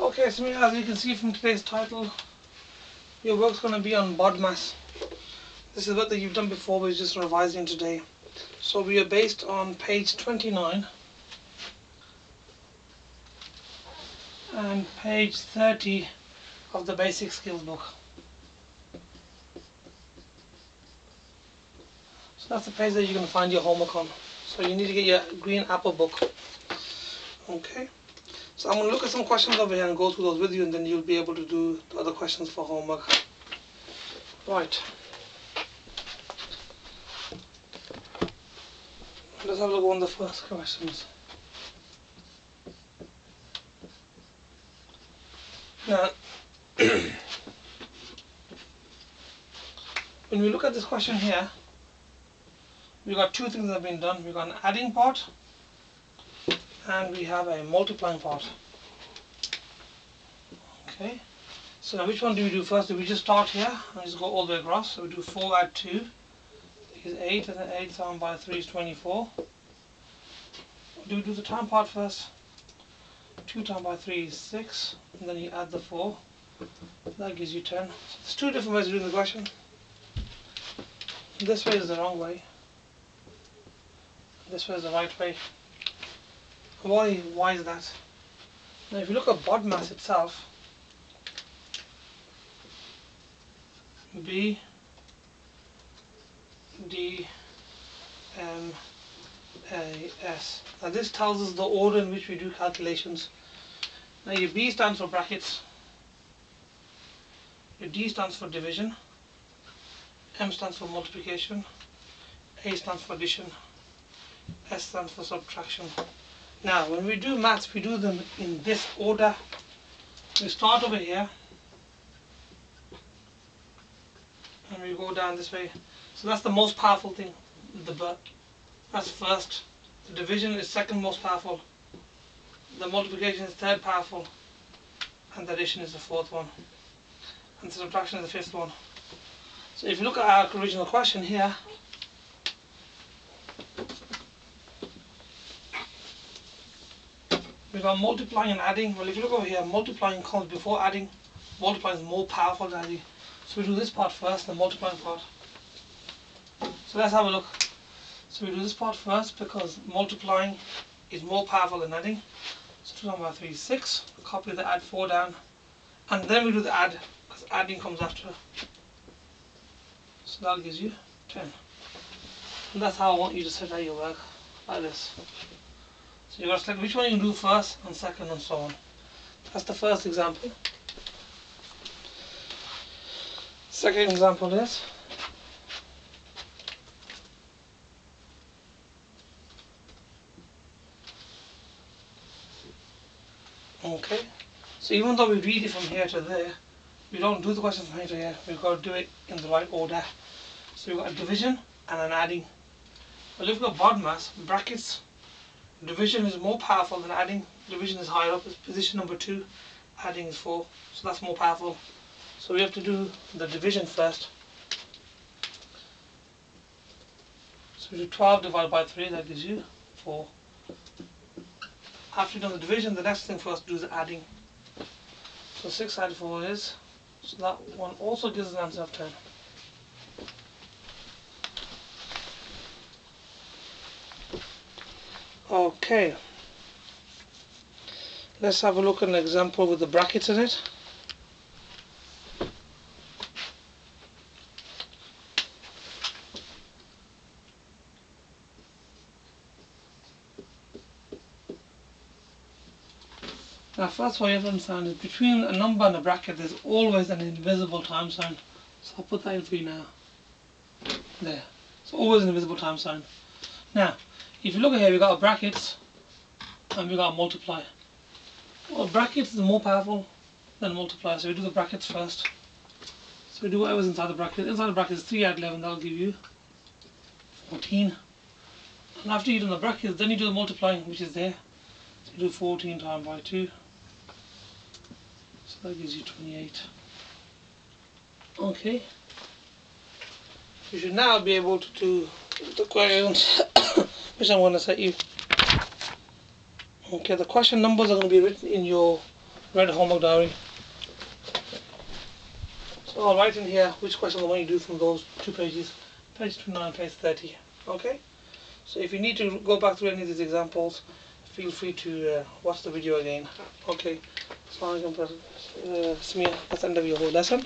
okay, so as you can see from today's title, your work's going to be on BODMAS. This is what that you've done before, it's just revising today. So we are based on page 29 and page 30 of the basic skills book. So that's the page that you can find your homework on. So you need to get your green apple book. Okay. So I'm going to look at some questions over here and go through those with you and then you'll be able to do the other questions for homework. Right. Let's have a look at one of the first questions. Now, when we look at this question here, we've got two things that have been done. We've got an adding part and we have a multiplying part. Okay, so now which one do we do first? Do we just start here and just go all the way across? So we do 4 add 2 is 8 and then 8 times by 3 is 24. Do we do the time part first? 2 times by 3 is 6 and then you add the 4 that gives you 10. So there's two different ways of doing the question. This way is the wrong way. This way is the right way. Why, why is that? Now if you look at BODMAS itself, B D M A S. Now this tells us the order in which we do calculations. Now your B stands for brackets, your D stands for division, M stands for multiplication, A stands for addition, S stands for subtraction. Now when we do maths we do them in this order. We start over here and we go down this way. So that's the most powerful thing. The but. that's first. The division is second most powerful. The multiplication is third powerful. And the addition is the fourth one. And the subtraction is the fifth one. So if you look at our original question here, got multiplying and adding. Well, if you look over here, multiplying comes before adding. Multiplying is more powerful than adding. So we do this part first, the multiplying part. So let's have a look. So we do this part first because multiplying is more powerful than adding. So 2 times by 3 is 6. Copy the add 4 down. And then we do the add because adding comes after. So that gives you 10. And that's how I want you to set out your work, like this. So you've got to select which one you do first and second and so on. That's the first example. Second example is Okay, so even though we read it from here to there, we don't do the question from here to here. We've got to do it in the right order. So we've got a division and an adding. Well, if we've got BODMAS, brackets, division is more powerful than adding. Division is higher up, it's position number two. Adding is four, so that's more powerful. So we have to do the division first. So we do 12 divided by 3, that gives you 4. After you've done the division, the next thing for us to do is adding. So 6 added 4 is, so that one also gives an answer of 10. Okay. Let's have a look at an example with the brackets in it. Now first what you have to understand is between a number and a bracket there's always an invisible time sign. So I'll put that in for you now. There. It's always an invisible time sign. Now, if you look at here we've got brackets and we've got a multiply. Well brackets is more powerful than multiply, so we do the brackets first. So we do whatever's inside the bracket. Inside the bracket is 3 add 11, that'll give you 14. And after you've done the brackets, then you do the multiplying, which is there. So you do 14 times by 2 So that gives you 28. Okay. You should now be able to do the questions which I'm going to set you. Okay, the question numbers are going to be written in your red homework diary. So I'll write in here which question I want you to do from those two pages, page 29 page 30. Okay? So if you need to go back through any of these examples, feel free to uh, watch the video again. Okay? Assalamu alaikum, uh, Smia. That's the end of your whole lesson.